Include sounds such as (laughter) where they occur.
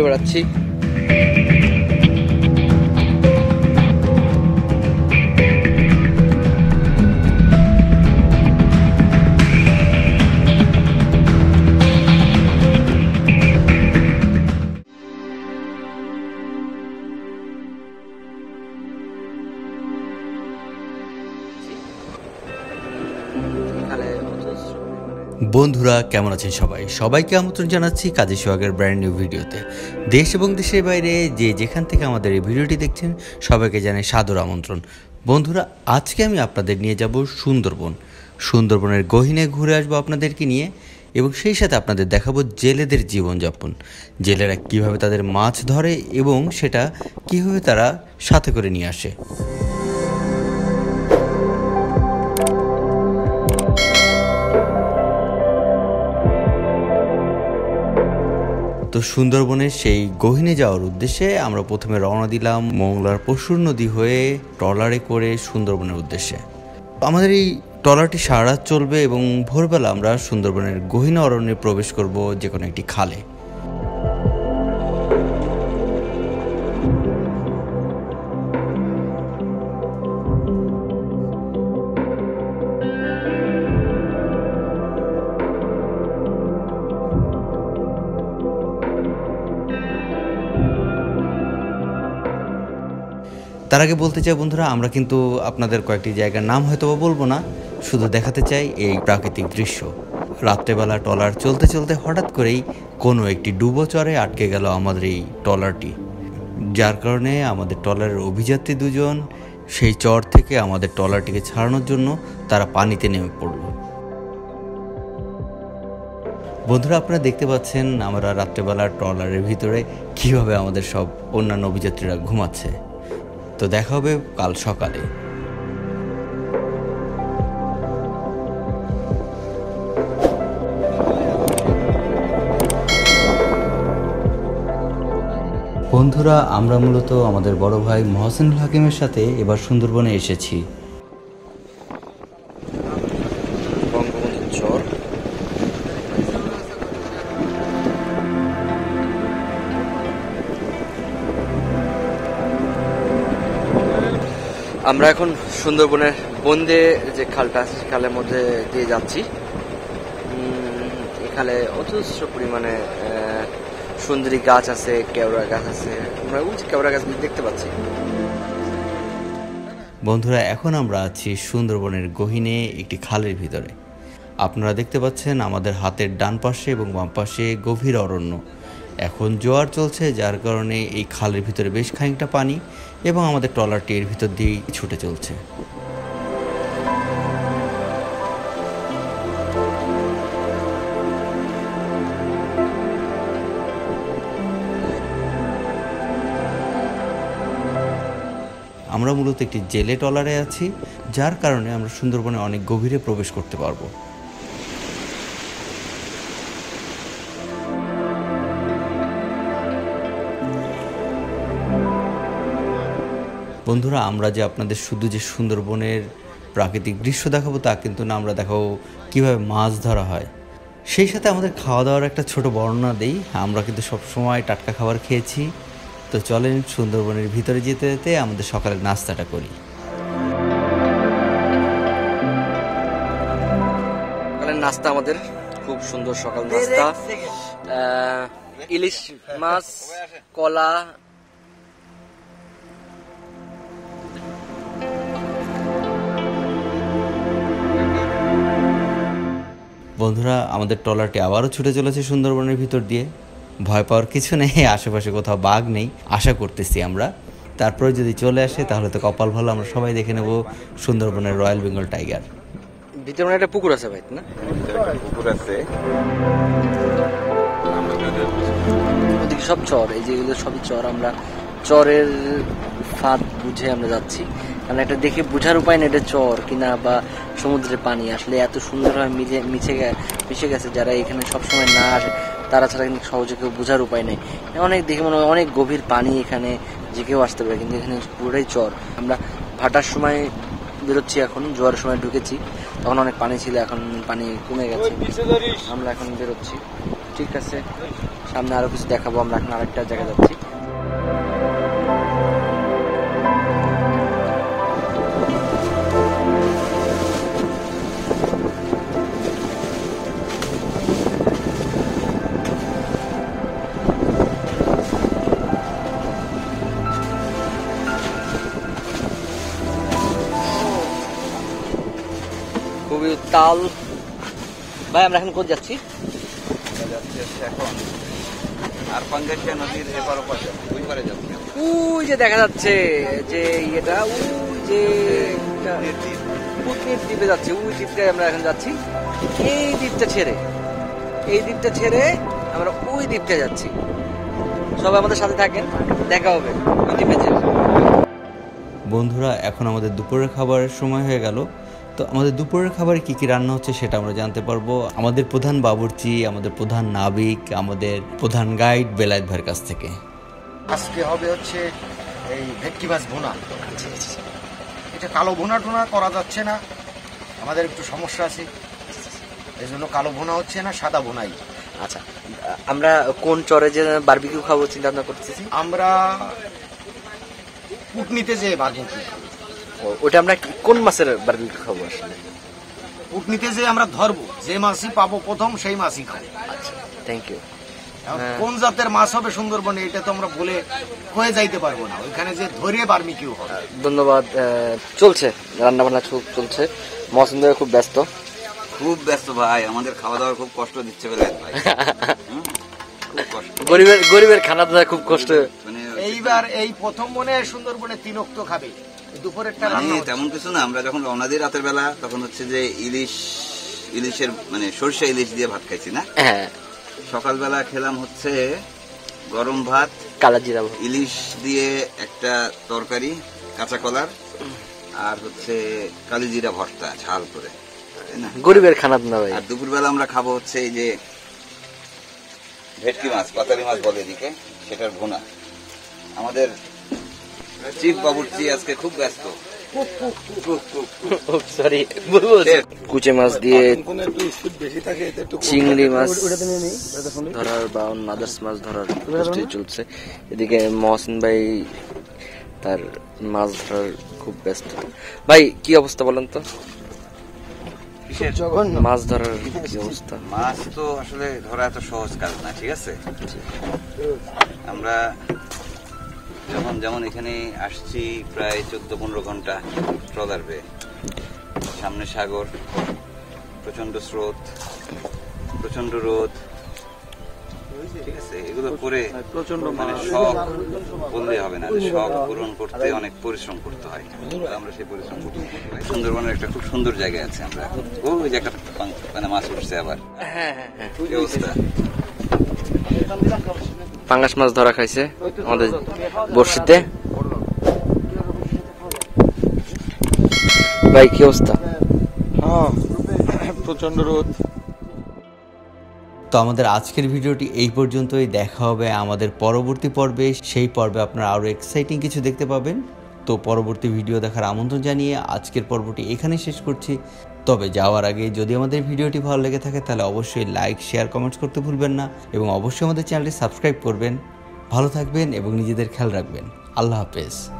জঙ্গলের মধ্যে ঘুরে বেড়াচ্ছি বন্ধুরা, কেমন আছেন সবাই? সবাইকে আমন্ত্রণ জানাচ্ছি কাজী সোহাগের ব্র্যান্ড নিউ ভিডিওতে দেশ এবং দেশের বাইরে যে যেখান থেকে আমাদের এই ভিডিওটি দেখছেন, সবাইকে জানাই সাদর আমন্ত্রণ। বন্ধুরা, আজকে আমি আপনাদের নিয়ে যাব সুন্দরবন। সুন্দরবনের গহিনে ঘুরে আসব আপনাদেরকে নিয়ে এবং সেই সাথে আপনাদের দেখাবো জেলেদের জীবনযাপন। জেলেরা কীভাবে তাদের মাছ ধরে এবং সেটা কীভাবে তারা সাথে করে নিয়ে আসে। তো সুন্দরবনের সেই গহিনে যাওয়ার উদ্দেশ্যে আমরা প্রথমে রওনা দিলাম মঙ্গলার পশুর নদী হয়ে ট্রলারে করে সুন্দরবনের উদ্দেশ্যে। আমাদের এই ট্রলারটি সারা রাত চলবে এবং ভোরবেলা আমরা সুন্দরবনের গহীন অরণ্যে প্রবেশ করব যে কোনো একটি খালে। তার আগে বলতে চাই বন্ধুরা, আমরা কিন্তু আপনাদের কয়েকটি জায়গার নাম হয়তো বলব না, শুধু দেখাতে চাই এই প্রাকৃতিক দৃশ্য। রাত্রেবেলা ট্রলার চলতে চলতে হঠাৎ করেই কোনো একটি ডুবো চরে আটকে গেল আমাদের এই ট্রলারটি। যার কারণে আমাদের ট্রলারের অভিযাত্রী দুজন সেই চর থেকে আমাদের ট্রলারটিকে ছাড়ানোর জন্য তারা পানিতে নেমে পড়ল। বন্ধুরা, আপনারা দেখতে পাচ্ছেন আমরা রাত্রেবেলা ট্রলারের ভিতরে কীভাবে আমাদের সব অন্যান্য অভিযাত্রীরা ঘুমাচ্ছে। তো দেখা হবে কাল সকালে। বন্ধুরা, আমরা মূলত আমাদের বড় ভাই মহসিনুল হাকিমের সাথে এবার সুন্দরবনে এসেছি। আমরা এখন সুন্দরবনের বন্দে যে খালটা, সেই খালের মধ্যে দিয়ে যাচ্ছি। এখানে অজস্র পরিমাণে সুন্দরী গাছ আছে, কেওড়া গাছ আছে। আমরা ওই কেওড়া গাছগুলি দেখতে পাচ্ছি। বন্ধুরা, এখন আমরা আছি সুন্দরবনের গহীনে একটি খালের ভিতরে। আপনারা দেখতে পাচ্ছেন আমাদের হাতের ডান পাশে এবং বাম পাশে গভীর অরণ্য। এখন জোয়ার চলছে, যার কারণে এই খালের ভিতরে বেশ খানিকটা পানি এবং আমাদের ট্রলারটি এর ভিতর দিয়েই ছুটে চলছে। আমরা মূলত একটি জেলে ট্রলারে আছি, যার কারণে আমরা সুন্দরবনে অনেক গভীরে প্রবেশ করতে পারব। বন্ধুরা আমরা যে আপনাদের শুধু যে সুন্দরবনের প্রাকৃতিক দৃশ্য দেখাবো তা কিন্তু না আমরা দেখাবো কীভাবে মাছ ধরা হয়। সেই সাথে আমাদের খাওয়া দাওয়ার একটা ছোট বর্ণনা দেই। আমরা কিন্তু সবসময় টাটকা খাবার খেয়েছি। তো চলেন সুন্দরবনের ভিতরে যেতে যেতে আমাদের সকালের নাস্তাটা করি। সকালের নাস্তা আমাদের। খুব সুন্দর সকাল নাস্তা। ইলিশ মাছ কলা বন্ধুরা আমাদের ট্রলারটি আবারও ছুটে চলেছে সুন্দরবনের ভিতর দিয়ে। ভয় পাওয়ার কিছু নেই আশেপাশে কোথাও বাঘ নেই আশা করতেছি আমরা। তারপরে যদি চলে আসে তাহলে তো কপাল ভালো আমরা সবাই দেখে নেব সুন্দরবনের রয়্যাল বেঙ্গল টাইগার। ভিতরে মানে একটা পুকুর আছে ভাই না? পুকুর আছে। ওদিকে সব চর এই যেগুলো সবই চর আমরা চরের ফাঁদ বুঝে আমরা যাচ্ছি। কারণ এটা দেখে বোঝার উপায় না এটা চর কিনা বা সমুদ্রের পানি। আসলে এত সুন্দরভাবে মিলে মিশে মিশে গেছে যারা এখানে সবসময় না আসে তারা ছাড়া কিন্তু সহজে কেউ বোঝার উপায় নেই। অনেক দেখে মনে হয় অনেক গভীর পানি এখানে যে কেউ আসতে পারে কিন্তু এখানে পুরোটাই চর। আমরা ভাটার সময় বেরোচ্ছি এখন জোয়ার সময় ঢুকেছি। তখন অনেক পানি ছিল এখন পানি কমে গেছে। আমরা এখন বেরোচ্ছি। ঠিক আছে সামনে আরও কিছু দেখাবো আমরা এখন আরেকটা জায়গায় যাচ্ছি। উত্তাল ভাই, আমরা এখন কোথায় যাচ্ছি? এখন আর পাঙ্গেশিয়া নদীর এপার ওই যে দেখা যাচ্ছে যে ইয়েটা ওই যে পুতনির দ্বীপে যাচ্ছে ওই দ্বীপটায় আমরা এখন যাচ্ছি। এই দ্বীপটা ছেড়ে, এই দ্বীপটা ছেড়ে আমরা ওই দ্বীপটা যাচ্ছি। সবাই আমাদের সাথে থাকেন, দেখা হবে ওই দ্বীপে বন্ধুরা, এখন আমাদের দুপুরের খাবারের সময় হয়ে গেল। তো আমাদের দুপুরের খাবারে কি কি রান্না হচ্ছে সেটা আমরা জানতে পারব। আমাদের প্রধান বাবুর্চি আমাদের প্রধান নাবিক আমাদের প্রধান গাইড বেলায়েত ভাইয়ের কাছ থেকে। আজকে হবে হচ্ছে এই ভেটকি মাছ ভুনা। এটা কালো ভুনা টোনা করা যাচ্ছে না। আমাদের একটু সমস্যা আছে। এই জন্য কালো ভুনা হচ্ছে না সাদা ভুনাই। আচ্ছা আমরা কোন চরে যে বারবিকিউ খাব চিন্তা ভাবনা করতেছি? আমরা কুটনিতে যে ও- ওটা আমরা কোন মাছের বারবিকিউ খাব আসলে? কুটনিতে যে আমরা ধরবো যে মাছই পাবো প্রথম সেই মাছই খাব। আচ্ছা থ্যাংক ইউ এখন হ্যাঁ। কোন জাতের মাছ হবে সুন্দরবনে এটা তো আমরা বলে হয়ে যাইতে পারব না। ওইখানে যে ধরে বার্মিকিউ হবে। ধন্যবাদ। চলছে রান্না বান্না খুব চলছে। মৌসুম ভাই খুব ব্যস্ত। খুব ব্যস্ত ভাই আমাদের খাওয়া দাওয়ার খুব কষ্ট দিচ্ছে বেলায়েত ভাই। (laughs) গরিবের গরিবের খানা দাওয়া খুব কষ্ট। মানে এইবার এই প্রথম মনে হয় সুন্দরবনে তিন অক্ত খাবে। দুপুরেরটা মানে রান্না তেমন কিছু না আমরা যখন রওনা দিই রাতের বেলা তখন হচ্ছে যে ইলিশ ইলিশের মানে সর্ষে ইলিশ দিয়ে ভাত খাইছি না? হ্যাঁ। সকালবেলা খেলাম হচ্ছে গরম ভাত কালা জিরা ভর্তা। ইলিশ দিয়ে একটা তরকারি কাঁচা কলার আর হচ্ছে কালিজিরা ভর্তা ঝাল করে তাই না? গরিবের খানা ভাই। আর দুপুরবেলা আমরা খাব হচ্ছে এই যে ভেটকি মাছ পাতালি মাছ বলে এদিকে সেটার ভুনা। আমাদের চিফ বাবুর্চি আজকে খুব ব্যস্ত। সরি কুচে মাছ দিয়ে চিংড়ি মাছ ধরার বা অন্য আদার্স মাছ ধরার প্রস্তুতি চলছে। এদিকে মহসিন ভাই তার মাছ ধরার খুব ব্যস্ত। ভাই কি অবস্থা বলেন তো? মাছ ধরার কি অবস্থা? মাছ তো আসলে ধরা এত সহজ কাজ না ঠিক আছে? আমরা যখন যেমন এখানে আসছি প্রায় চোদ্দ পনেরো ঘণ্টা ট্রলার বেয়ে সামনে সাগর প্রচণ্ড স্রোত প্রচণ্ড রোদ। ঠিক আছে এগুলো করে প্রচণ্ড মানে শখ বললে হবে না যে শখ পূরণ করতে অনেক পরিশ্রম করতে হয়। আমরা সেই পরিশ্রম করতে সুন্দরবনের একটা খুব সুন্দর জায়গায় আছে আমরা। ওই পাং- মানে মাছ উঠছে আবার। হ্যাঁ হ্যাঁ হ্যাঁ। অবস্থা? পাঙ্গাস মাছ ধরা খাইছে আমাদের বর্ষিতে ভাই কি অবস্থা? প্রচণ্ড রোদ। তো আমাদের আজকের ভিডিওটি এই পর্যন্তই। দেখা হবে আমাদের পরবর্তী পর্বে। সেই পর্বে আপনারা আরও এক্সাইটিং কিছু দেখতে পাবেন। তো পরবর্তী ভিডিও দেখার আমন্ত্রণ জানিয়ে আজকের পর্বটি এখানে শেষ করছি। তবে যাওয়ার আগে যদি আমাদের ভিডিওটি ভালো লেগে থাকে, তাহলে অবশ্যই লাইক শেয়ার কমেন্টস করতে ভুলবেন না এবং অবশ্যই আমাদের চ্যানেলটি সাবস্ক্রাইব করবেন। ভালো থাকবেন এবং নিজেদের খেয়াল রাখবেন। আল্লাহ হাফেজ।